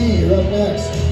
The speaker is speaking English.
Panda you're up next.